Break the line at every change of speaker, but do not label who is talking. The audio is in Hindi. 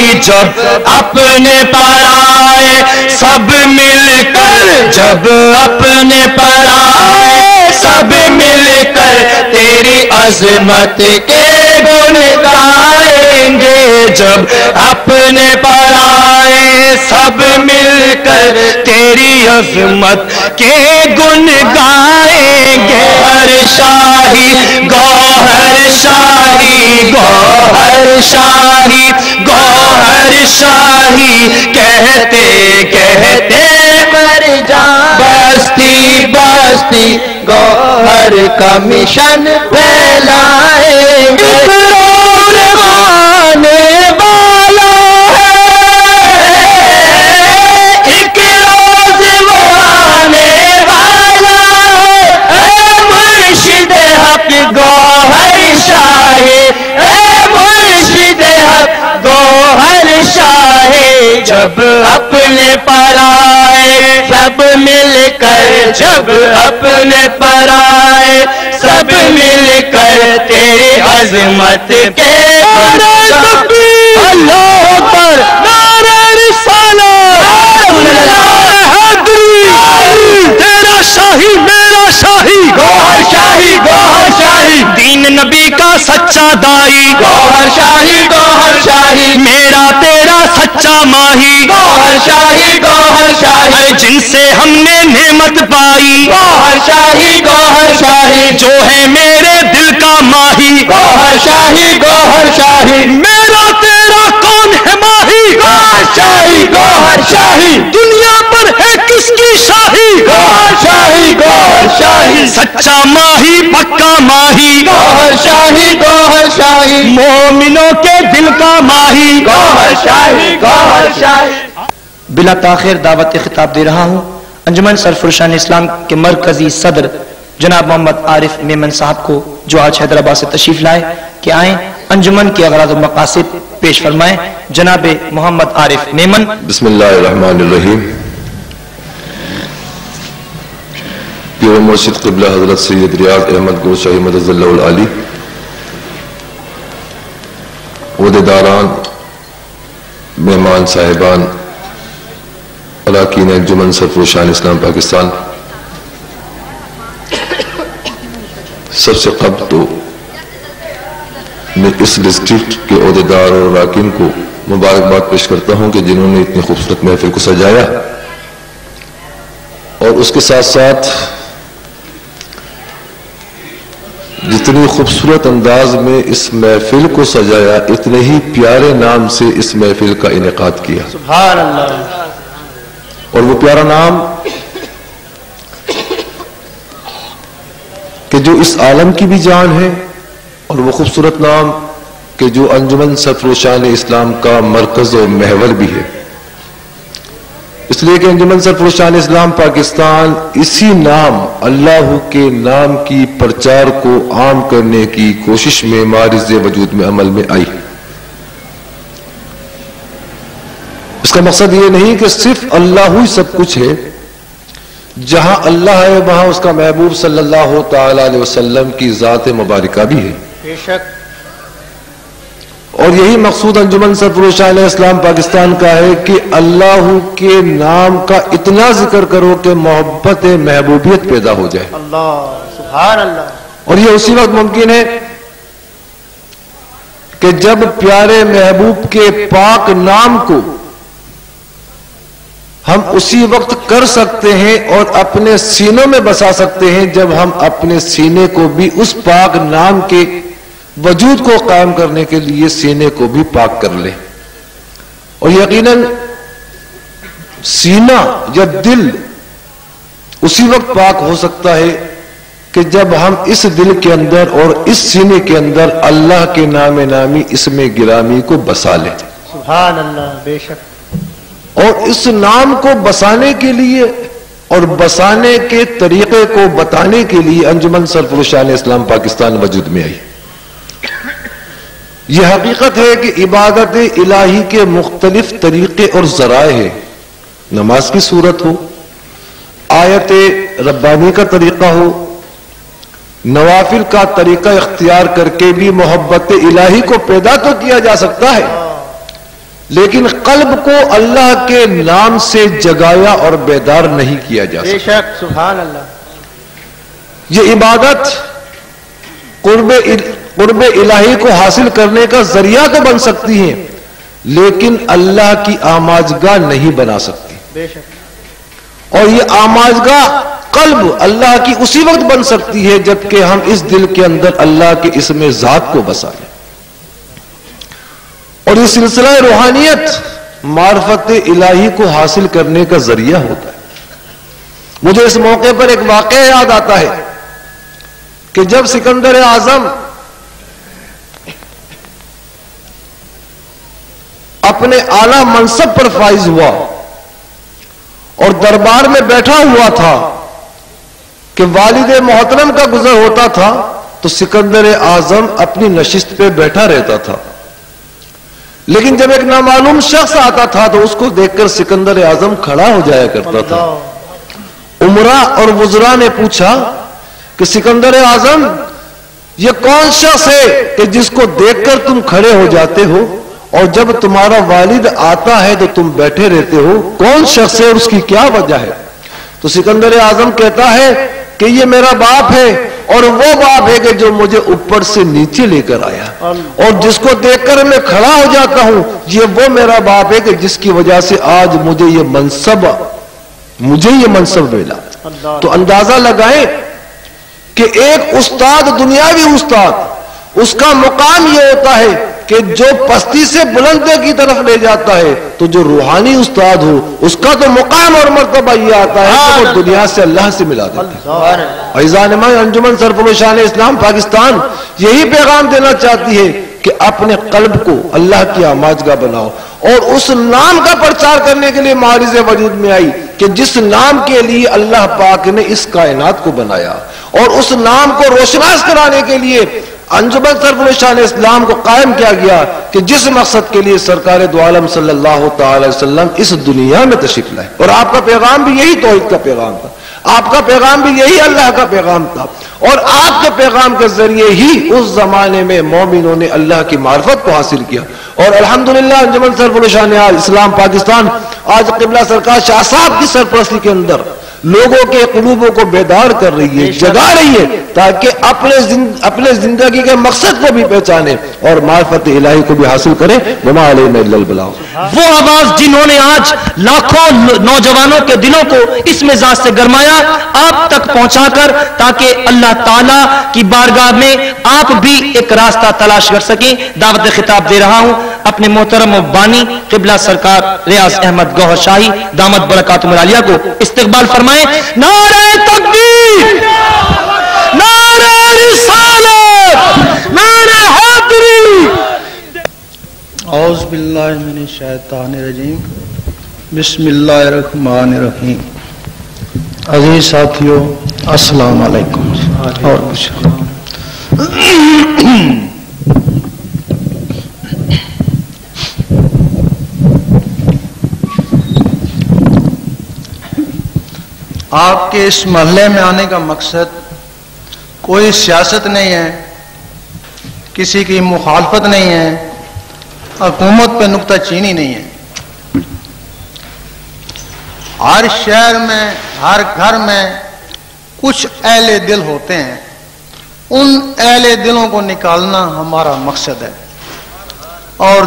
जब अपने पर आए, सब मिलकर जब अपने पर आए, सब मिलकर तेरी अजमत के गुण गाएँगे। जब अपने पर आए, सब मिलकर तेरी अजमत के गुण गाएँगे। हर शाही गौहर शाही गौहर शाही गौहर शाही कहते कहते मर जा बस्ती बस्ती गौहर कमीशन फैलाए जब अपने पर आए सब मिलकर जब अपने पर आए सब मिलकर तेरी अजमत के अल्लाह पर नारे तेरा शाही मेरा शाही। गौहर शाही गौहर शाही। दीन नबी का सच्चा दाई। गौहर शाही गौहर शाही। मेरा सच्चा माही। गौहर शाही गौहर शाही जिनसे हमने नेमत पाई। गौहर शाही गौहर शाही जो है मेरे दिल का माही। गौहर शाही गौहर शाही मेरा तेरा कौन है माही? गौहर शाही गौहर शाही दुनिया पर है किसकी शाही? गौहर शाही गौहर शाही सच्चा माही पक्का माही। गौहर शाही गौहर शाही मोमिनों के दिल का माही। गौहर शाही
बिला ताखिर दावत खिताब दे रहा हूँ। अंजुमन सरफुरशान इस्लाम के मरकजी सदर जनाब मोहम्मद आरिफ मेमन साहब को जो आज हैदराबाद से तशरीफ़ लाए कि आए, अंजुमन के अगराज मकासद पेश फरमाए। जनाब मोहम्मद आरिफ मेमन।
हज़रत सैयद रियाज अहमद आली। उहदेदारान मेहमान साहिबान अलाकीन अंजुमन सरफरोशान इस्लाम पाकिस्तान सबसे कब तो मैं इस डिस्ट्रिक्ट के अहदेदार और अरकान को मुबारकबाद पेश करता हूँ कि जिन्होंने इतनी खूबसूरत महफिल को सजाया। और उसके साथ साथ जितनी खूबसूरत अंदाज में इस महफिल को सजाया इतने ही प्यारे नाम से इस महफिल का इनका किया। और वो प्यारा नाम कि जो इस आलम की भी जान है और वो खूबसूरत नाम कि जो अंजुमन सरफरोशान इस्लाम का मरकज और महवर भी है। इसलिए कि अंजुमन सरफरोशान इस्लाम पाकिस्तान इसी नाम, अल्लाह के नाम की प्रचार को आम करने की कोशिश में मारिज वजूद में अमल में आई। इसका मकसद ये नहीं कि सिर्फ़ अल्लाह ही सब कुछ है, जहाँ अल्लाह है वहाँ उसका महबूब सल्लल्लाहु अलैहि वसल्लम की ज़ात मुबारका भी है।
बेशक
और यही मकसूद अंजुमन सरफरोशान इस्लाम पाकिस्तान का है कि अल्लाह के नाम का इतना ज़िक्र करो कि मोहब्बत महबूबियत पैदा हो जाए।
अल्लाह अल्लाह
और यह उसी वक्त मुमकिन है कि जब प्यारे महबूब के पाक नाम को हम उसी वक्त कर सकते हैं और अपने सीनों में बसा सकते हैं जब हम अपने सीने को भी उस पाक नाम के वजूद को कायम करने के लिए सीने को भी पाक कर ले। और यकीनन सीना या दिल उसी वक्त पाक हो सकता है कि जब हम इस दिल के अंदर और इस सीने के अंदर अल्लाह के नाम नामी इसमें गिरामी को बसा लें।
सुभान अल्लाह बेशक।
और इस नाम को बसाने के लिए और बसाने के तरीके को बताने के लिए अंजुमन सरफरुशान इस्लाम पाकिस्तान वजूद में आई। यह हकीकत है कि इबादत इलाही के मुख्तलिफ़ तरीके और जराए हैं। नमाज़ की सूरत हो आयत रब्बानी का तरीका हो नवाफिल का तरीका इख्तियार करके भी मोहब्बत इलाही को पैदा तो किया जा सकता है लेकिन कल्ब को अल्लाह के नाम से जगाया और बेदार नहीं किया जा सकता।
सुभान अल्लाह।
ये इबादत कुर्ब कुर्ब इलाही को हासिल करने का ज़रिया तो बन सकती है लेकिन अल्लाह की आमाजगा नहीं बना सकती। और ये आमाजगा कल्ब अल्लाह की उसी वक्त बन सकती है जबकि हम इस दिल के अंदर अल्लाह के इसमें जात को बसा लें और ये सिलसिला रूहानियत मार्फत इलाही को हासिल करने का ज़रिया होता है। मुझे इस मौके पर एक वाक़ याद आता है कि जब सिकंदर आज़म अपने आला मनसब पर फाइज हुआ और दरबार में बैठा हुआ था कि वालिद मोहतरम का गुजर होता था तो सिकंदर आज़म अपनी नशिस्त पे बैठा रहता था। लेकिन जब एक नामालूम शख्स आता था तो उसको देखकर सिकंदर आज़म खड़ा हो जाया करता था। उमरा और वजरा ने पूछा कि सिकंदर आज़म, ये कौन शख्स है कि जिसको देखकर तुम खड़े हो जाते हो और जब तुम्हारा वालिद आता है तो तुम बैठे रहते हो? कौन शख्स है और उसकी क्या वजह है? तो सिकंदर आज़म कहता है कि ये मेरा बाप है और वो बाप है कि जो मुझे ऊपर से नीचे लेकर आया। और जिसको देखकर मैं खड़ा हो जाता हूँ, ये वो मेरा बाप है कि जिसकी वजह से आज मुझे ये मनसब, मुझे ये मनसब मिला। तो अंदाज़ा लगाएँ कि एक उस्ताद दुनियावी उस्ताद उसका मुकाम ये होता है कि जो पस्ती से बुलंदे की तरफ़ ले जाता है तो जो रूहानी उस्ताद हो उसका तो मुकाम और मरतबा ये आता है कि वो दुनिया से अल्लाह से मिला देता है। अंजुमन सरफुलशान इस्लाम पाकिस्तान यही पैगाम देना चाहती है कि अपने कल्ब को अल्लाह की आमाजगा बनाओ। और उस नाम का प्रचार करने के लिए मारिज वजूद में आई कि जिस नाम के लिए अल्लाह पाक ने इस कायनात को बनाया और उस नाम को रोशनास कराने के लिए अंजुमन सरफुलशान इस्लाम को कायम किया गया कि जिस मकसद के लिए सरकार दोआलम सल्लल्लाहु अलैहि वसल्लम इस दुनिया में तशरीफ़ लाए। और आपका पैगाम भी यही तोहिद का पैगाम था। आपका पैगाम भी यही अल्लाह का पैगाम था। और आपके पैगाम के ज़रिए ही उस जमाने में मोमिनों ने अल्लाह की मार्फत को हासिल किया। और अल्हम्दुलिल्लाह, अंजुमन सरफुलशान इस्लाम, पाकिस्तान, आज किबला सरकार शाह साहब की सरपरस्ती के अंदर लोगों के कलूबों को बेदार कर रही है जगा रही है ताकि अपने अपने ज़िंदगी के मकसद को भी पहचाने और मार्फत इलाही को भी हासिल करें। बुलाओ
वो आवाज़ जिन्होंने आज लाखों नौजवानों के दिलों को इस मिजाज से गरमाया आप तक पहुंचाकर ताकि अल्लाह ताला की बारगाह में आप भी एक रास्ता तलाश कर सकें। दावत खिताब दे रहा हूँ अपने मोहतरम बानी किबला सरकार रियाज अहमद गौहर शाही दामद बरकत मलालिया को इस्तकबाल फरमाए, नारे तकबीर नारे नारे
औज़बिल्लाशैतानरजीम बिस्मिल्लाहिर्रहमानिर्रहीम। अज़ीज़ साथियों, अस्सलाम वालेकुम और कुछ आपके इस महल्ले में आने का मकसद कोई सियासत नहीं है, किसी की मुखालफत नहीं है, हुकूमत पे नुकता चीनी नहीं है। हर शहर में, हर घर में कुछ अहले दिल होते हैं। उन अहले दिलों को निकालना हमारा मकसद है। और